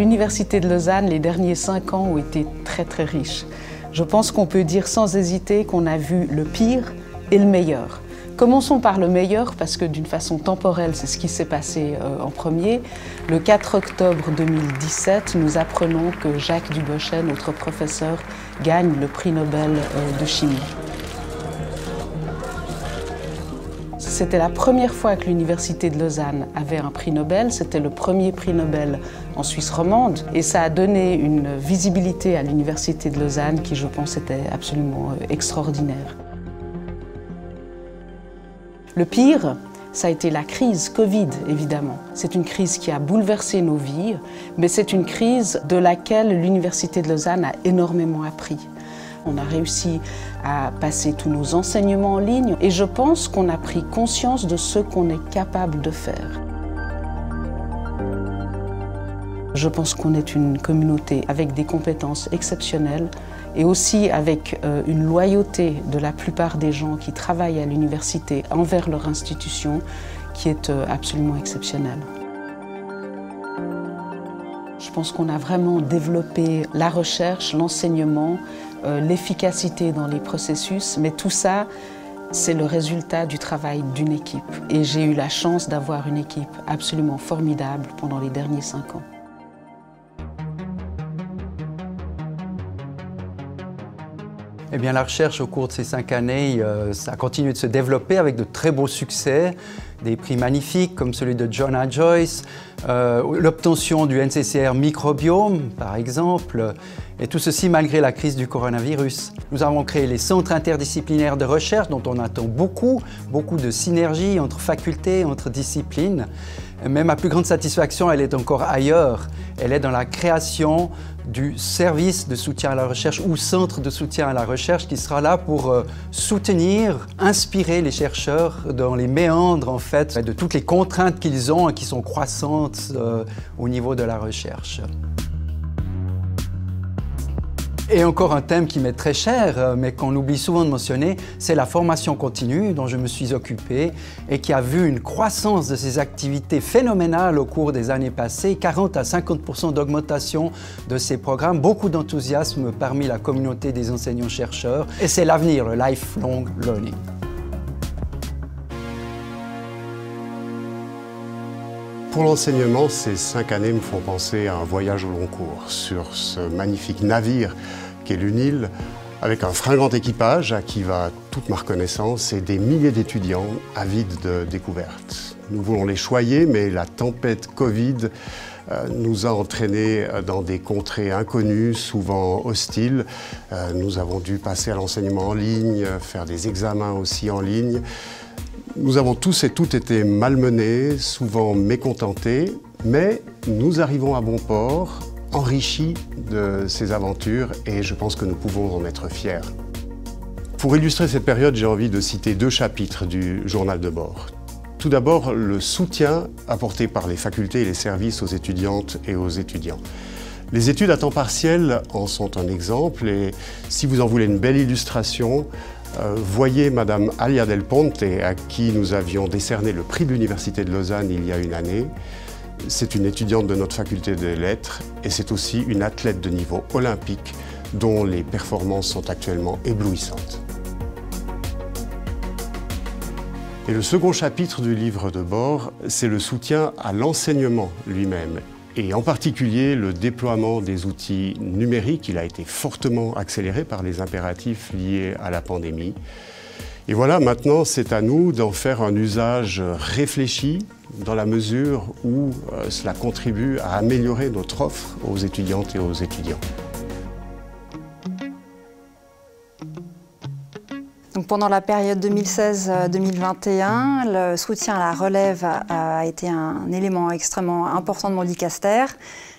L'Université de Lausanne, les derniers cinq ans ont été très très riches. Je pense qu'on peut dire sans hésiter qu'on a vu le pire et le meilleur. Commençons par le meilleur parce que d'une façon temporelle, c'est ce qui s'est passé euh, en premier. Le 4 octobre 2017, nous apprenons que Jacques Dubochet, notre professeur, gagne le prix Nobel euh, de chimie. C'était la première fois que l'Université de Lausanne avait un prix Nobel. C'était le premier prix Nobel en Suisse romande. Et ça a donné une visibilité à l'Université de Lausanne qui, je pense, était absolument euh, extraordinaire. Le pire, ça a été la crise Covid, évidemment. C'est une crise qui a bouleversé nos vies, mais c'est une crise de laquelle l'Université de Lausanne a énormément appris. On a réussi à passer tous nos enseignements en ligne et je pense qu'on a pris conscience de ce qu'on est capable de faire. Je pense qu'on est une communauté avec des compétences exceptionnelles et aussi avec euh, une loyauté de la plupart des gens qui travaillent à l'université envers leur institution qui est euh, absolument exceptionnelle. Je pense qu'on a vraiment développé la recherche, l'enseignement, euh, l'efficacité dans les processus, mais tout ça, c'est le résultat du travail d'une équipe. Et j'ai eu la chance d'avoir une équipe absolument formidable pendant les derniers cinq ans. Eh la recherche au cours de ces cinq années, euh, ça a continué de se développer avec de très beaux succès, des prix magnifiques comme celui de John A. Joyce, euh, l'obtention du NCCR microbiome, par exemple, et tout ceci malgré la crise du coronavirus. Nous avons créé les centres interdisciplinaires de recherche dont on attend beaucoup, beaucoup de synergie entre facultés, entre disciplines. Mais ma plus grande satisfaction, elle est encore ailleurs. Elle est dans la création du service de soutien à la recherche ou centre de soutien à la recherche qui sera là pour euh, soutenir, inspirer les chercheurs dans les méandres en fait de toutes les contraintes qu'ils ont et qui sont croissantes euh, au niveau de la recherche. Et encore un thème qui m'est très cher, euh, mais qu'on oublie souvent de mentionner, c'est la formation continue dont je me suis occupé et qui a vu une croissance de ces activités phénoménales au cours des années passées, 40 à 50 d'augmentation de ces programmes, beaucoup d'enthousiasme parmi la communauté des enseignants-chercheurs, et c'est l'avenir, le lifelong learning. Pour l'enseignement, ces cinq années me font penser à un voyage au long cours sur ce magnifique navire qu'est l'UNIL, avec un fringant équipage à qui va toute ma reconnaissance et des milliers d'étudiants avides de découvertes. Nous voulons les choyer, mais la tempête Covid euh, nous a entraînés dans des contrées inconnues, souvent hostiles. Euh, nous avons dû passer à l'enseignement en ligne, faire des examens aussi en ligne. Nous avons tous et toutes été malmenés, souvent mécontentés, mais nous arrivons à bon port, enrichis de ces aventures et je pense que nous pouvons en être fiers. Pour illustrer cette période, j'ai envie de citer deux chapitres du journal de bord. Tout d'abord, le soutien apporté par les facultés et les services aux étudiantes et aux étudiants. Les études à temps partiel en sont un exemple et si vous en voulez une belle illustration, voyez Madame Alia Del Ponte, à qui nous avions décerné le prix de l'Université de Lausanne il y a une année. C'est une étudiante de notre faculté des lettres et c'est aussi une athlète de niveau olympique dont les performances sont actuellement éblouissantes. Et le second chapitre du livre de bord, c'est le soutien à l'enseignement lui-même et en particulier le déploiement des outils numériques. Il a été fortement accéléré par les impératifs liés à la pandémie. Et voilà, maintenant, c'est à nous d'en faire un usage réfléchi dans la mesure où euh, cela contribue à améliorer notre offre aux étudiantes et aux étudiants. Pendant la période 2016-2021, le soutien à la relève a, été un élément extrêmement important de mon dicaster.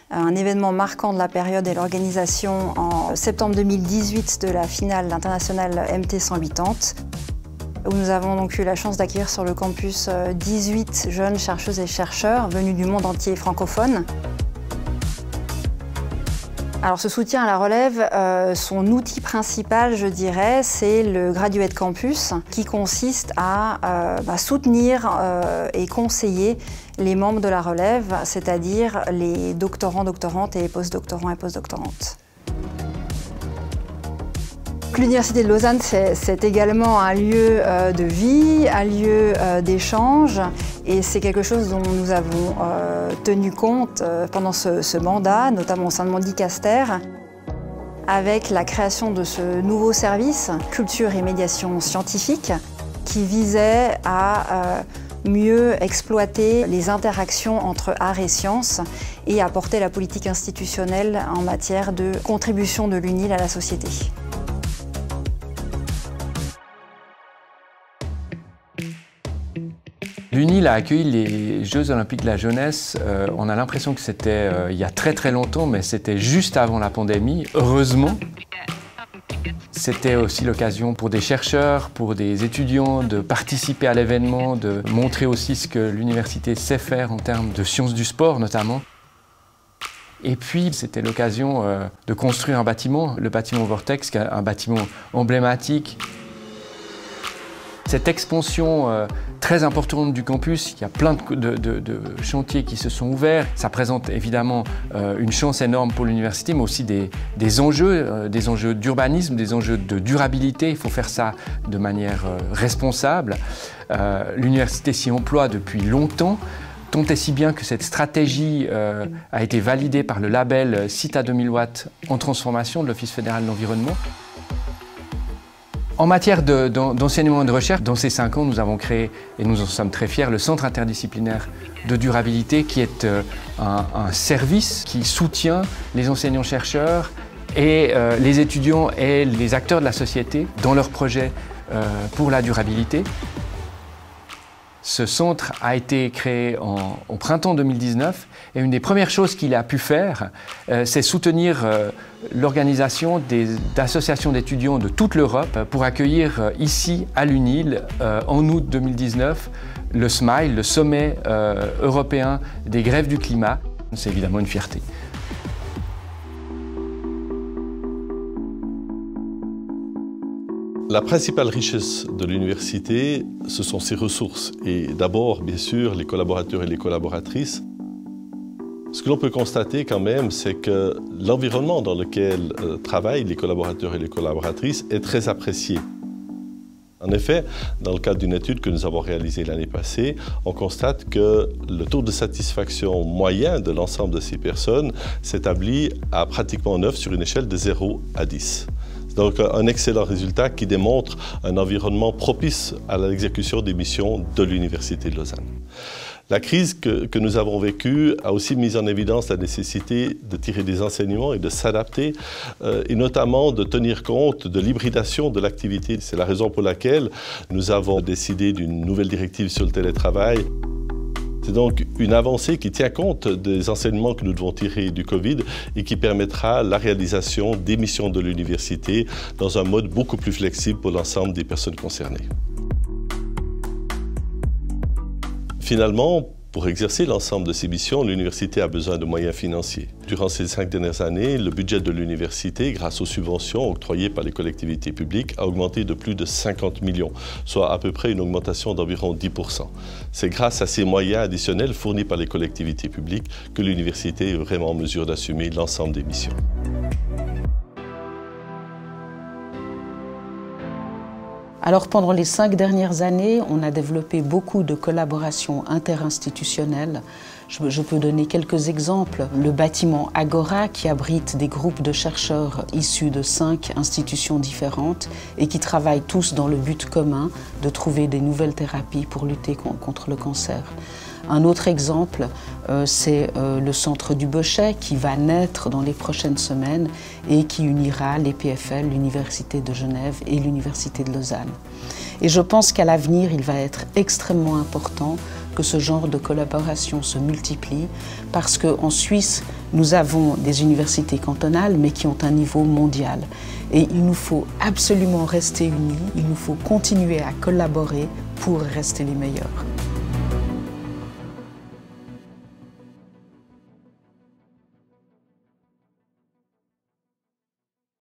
Un événement marquant de la période est l'organisation en septembre 2018 de la finale internationale MT 180 où nous avons donc eu la chance d'accueillir sur le campus 18 euh, jeunes chercheuses et chercheurs venus du monde entier francophone. Alors ce soutien à la relève, euh, son outil principal, je dirais, c'est le Graduate Campus, qui consiste à euh, bah, soutenir euh, et conseiller les membres de la relève, c'est-à-dire les doctorants, doctorantes et postdoctorants et postdoctorantes. L'Université de Lausanne, c'est également un lieu de vie, un lieu d'échange, et c'est quelque chose dont nous avons tenu compte pendant ce, mandat, notamment au sein de mon dicaster avec la création de ce nouveau service, Culture et médiation scientifique, qui visait à euh, mieux exploiter les interactions entre art et sciences et apporter la politique institutionnelle en matière de contribution de l'UNIL à la société. L'UNIL a accueilli les Jeux Olympiques de la jeunesse. Euh, on a l'impression que c'était euh, il y a très très longtemps, mais c'était juste avant la pandémie, heureusement. C'était aussi l'occasion pour des chercheurs, pour des étudiants de participer à l'événement, de montrer aussi ce que l'université sait faire en termes de sciences du sport notamment. Et puis, c'était l'occasion euh, de construire un bâtiment, le bâtiment Vortex, un bâtiment emblématique cette expansion euh, très importante du campus, il y a plein de, chantiers qui se sont ouverts. Ça présente évidemment euh, une chance énorme pour l'université, mais aussi des, enjeux, euh, des enjeux d'urbanisme, des enjeux de durabilité. Il faut faire ça de manière responsable. l'université s'y emploie depuis longtemps tant et si bien que cette stratégie a été validée par le label à 2000 watts en transformation de l'Office fédéral de l'environnement. En matière d'enseignement et de recherche, dans ces cinq ans, nous avons créé, et nous en sommes très fiers, le Centre interdisciplinaire de durabilité, qui est euh, un, service qui soutient les enseignants-chercheurs et euh, les étudiants et les acteurs de la société dans leurs projets euh, pour la durabilité. Ce centre a été créé au printemps 2019 et une des premières choses qu'il a pu faire, euh, c'est soutenir euh, l'organisation d'associations d'étudiants de toute l'Europe pour accueillir euh, ici à l'UNIL en août 2019 le SMILE, le sommet européen des grèves du climat. C'est évidemment une fierté. La principale richesse de l'université, ce sont ses ressources. Et d'abord, bien sûr, les collaborateurs et les collaboratrices. Ce que l'on peut constater quand même, c'est que l'environnement dans lequel euh, travaillent les collaborateurs et les collaboratrices est très apprécié. En effet, dans le cadre d'une étude que nous avons réalisée l'année passée, on constate que le taux de satisfaction moyen de l'ensemble de ces personnes s'établit à pratiquement 9 sur une échelle de 0 à 10. Donc un excellent résultat qui démontre un environnement propice à l'exécution des missions de l'Université de Lausanne. La crise que, nous avons vécue a aussi mis en évidence la nécessité de tirer des enseignements et de s'adapter, euh, et notamment de tenir compte de l'hybridation de l'activité. C'est la raison pour laquelle nous avons décidé d'une nouvelle directive sur le télétravail. C'est donc une avancée qui tient compte des enseignements que nous devons tirer du Covid et qui permettra la réalisation des missions de l'université dans un mode beaucoup plus flexible pour l'ensemble des personnes concernées. Finalement, pour exercer l'ensemble de ces missions, l'université a besoin de moyens financiers. Durant ces cinq dernières années, le budget de l'université, grâce aux subventions octroyées par les collectivités publiques, a augmenté de plus de 50 millions, soit à peu près une augmentation d'environ 10% C'est grâce à ces moyens additionnels fournis par les collectivités publiques que l'université est vraiment en mesure d'assumer l'ensemble des missions. Alors pendant les cinq dernières années, on a développé beaucoup de collaborations interinstitutionnelles. Je, peux donner quelques exemples. Le bâtiment Agora qui abrite des groupes de chercheurs issus de cinq institutions différentes et qui travaillent tous dans le but commun de trouver des nouvelles thérapies pour lutter contre le cancer. Un autre exemple, euh, c'est euh, le centre du Bochet qui va naître dans les prochaines semaines et qui unira l'EPFL, l'Université de Genève et l'Université de Lausanne. Et je pense qu'à l'avenir, il va être extrêmement important que ce genre de collaboration se multiplie parce qu'en Suisse, nous avons des universités cantonales mais qui ont un niveau mondial. Et il nous faut absolument rester unis, il nous faut continuer à collaborer pour rester les meilleurs.